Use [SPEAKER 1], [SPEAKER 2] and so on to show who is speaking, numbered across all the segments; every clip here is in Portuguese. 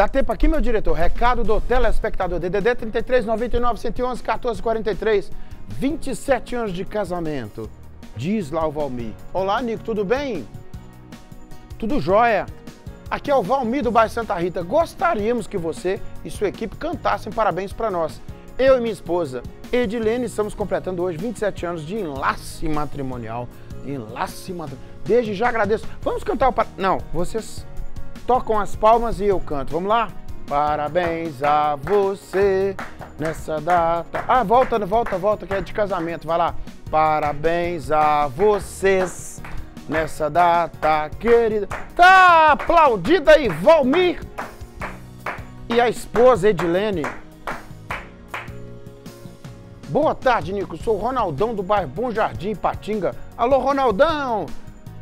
[SPEAKER 1] Dá tempo aqui, meu diretor. Recado do telespectador. DDD 33 99 111 14 43. 27 anos de casamento. Diz lá o Valmir. Olá, Nico, tudo bem? Tudo jóia. Aqui é o Valmir do bairro Santa Rita. Gostaríamos que você e sua equipe cantassem parabéns para nós. Eu e minha esposa, Edilene, estamos completando hoje 27 anos de enlace matrimonial. Enlace matrimonial. Desde já agradeço. Vamos cantar o... Não, vocês tocam as palmas e eu canto. Vamos lá? Parabéns a você nessa data. Ah, volta, volta, volta, que é de casamento. Vai lá. Parabéns a vocês nessa data querida. Tá aplaudida aí, Valmir e a esposa Edilene. Boa tarde, Nico. Sou o Ronaldão do bairro Bom Jardim, Patinga. Alô, Ronaldão!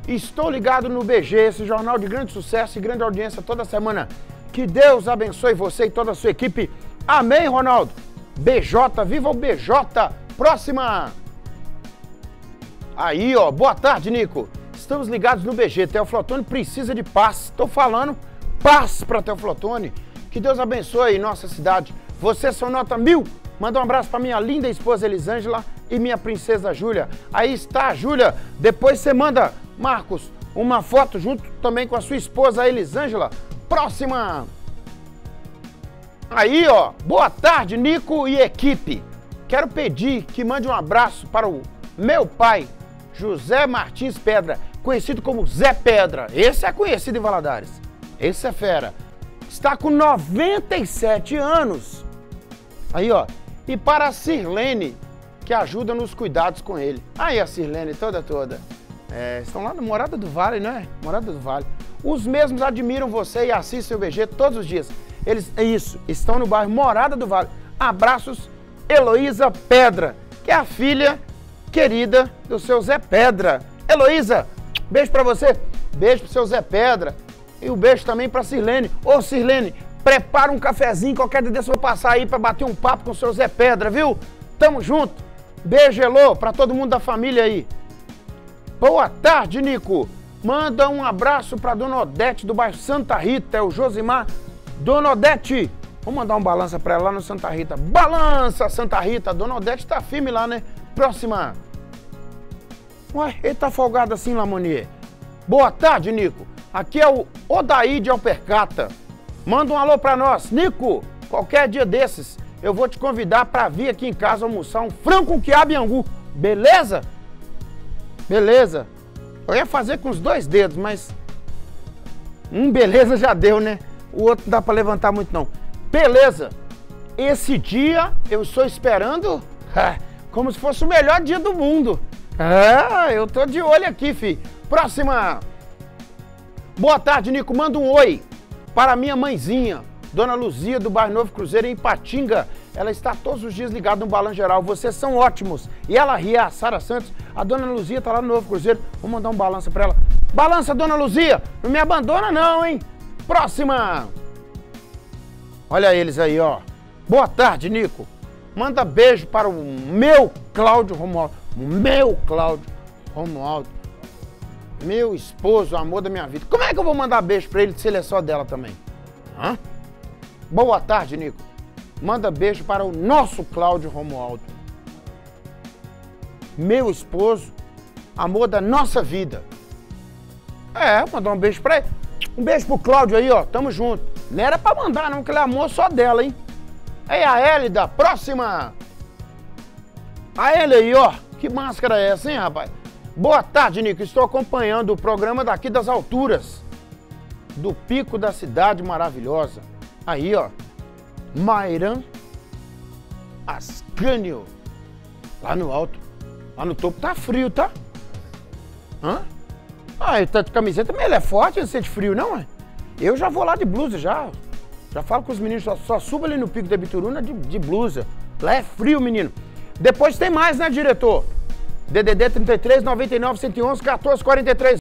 [SPEAKER 1] Estou ligado no BG, esse jornal de grande sucesso e grande audiência toda semana. Que Deus abençoe você e toda a sua equipe. Amém, Ronaldo. BJ, viva o BJ. Próxima. Aí, ó. Boa tarde, Nico. Estamos ligados no BG. Teoflotone precisa de paz. Estou falando paz para Teoflotone. Que Deus abençoe nossa cidade. Vocês são nota mil. Manda um abraço para minha linda esposa Elisângela e minha princesa Júlia. Aí está, Júlia. Depois você manda Marcos, uma foto junto também com a sua esposa Elisângela. Próxima! Aí, ó, boa tarde, Nico e equipe. Quero pedir que mande um abraço para o meu pai, José Martins Pedra, conhecido como Zé Pedra. Esse é conhecido em Valadares. Esse é fera. Está com 97 anos. Aí, ó. E para a Sirlene, que ajuda nos cuidados com ele. Aí a Sirlene toda, toda. É, estão lá na Morada do Vale, não é? Morada do Vale. Os mesmos admiram você e assistem o BG todos os dias. Eles, é isso, estão no bairro Morada do Vale. Abraços, Heloísa Pedra, que é a filha querida do seu Zé Pedra. Heloísa, beijo para você, beijo pro seu Zé Pedra. E um beijo também pra Sirlene. Ô Sirlene, prepara um cafezinho, qualquer dia desse eu vou passar aí para bater um papo com o seu Zé Pedra, viu? Tamo junto. Beijo, Elô, pra todo mundo da família aí. Boa tarde, Nico. Manda um abraço para Dona Odete do bairro Santa Rita, é o Josimar. Dona Odete, vamos mandar um balança para ela lá no Santa Rita. Balança, Santa Rita. Dona Odete tá firme lá, né? Próxima. Ué, ele tá folgado assim, Lamonier. Boa tarde, Nico. Aqui é o Odaí de Alpercata. Manda um alô para nós. Nico, qualquer dia desses, eu vou te convidar para vir aqui em casa almoçar um frango com quiabo e angu. Beleza? Beleza. Eu ia fazer com os dois dedos, mas. Um beleza já deu, né? O outro não dá pra levantar muito, não. Beleza. Esse dia eu estou esperando como se fosse o melhor dia do mundo. Ah, eu tô de olho aqui, fi. Próxima. Boa tarde, Nico. Manda um oi para minha mãezinha, Dona Luzia, do Bairro Novo Cruzeiro, em Patinga. Ela está todos os dias ligada no Balan Geral. Vocês são ótimos. E ela ri, a Sara Santos. A Dona Luzia está lá no Novo Cruzeiro. Vou mandar um balança para ela. Balança, Dona Luzia. Não me abandona não, hein? Próxima. Olha eles aí, ó. Boa tarde, Nico. Manda beijo para o meu Cláudio Romualdo. Meu Cláudio Romualdo. Meu esposo, o amor da minha vida. Como é que eu vou mandar beijo para ele se ele é só dela também? Hã? Boa tarde, Nico manda beijo para o nosso Cláudio Romualdo. Meu esposo, amor da nossa vida. É, mandar um beijo para ele. Um beijo pro Cláudio aí, ó. Tamo junto. Não era pra mandar, não, que ele é amor só dela, hein? Aí a Hélida, próxima. A ele aí, ó. Que máscara é essa, hein, rapaz? Boa tarde, Nico. Estou acompanhando o programa daqui das alturas. Do pico da cidade maravilhosa. Aí, ó. Mairan Ascânio. Lá no alto. Lá no topo tá frio, tá? Hã? Ah, tá de camiseta, mas ele é forte, ele sente frio, não, é? Eu já vou lá de blusa, já. Já falo com os meninos, só, só suba ali no pico da Bituruna de, de blusa. Lá é frio, menino. Depois tem mais, né, diretor? DDD 33 99 111 14 43.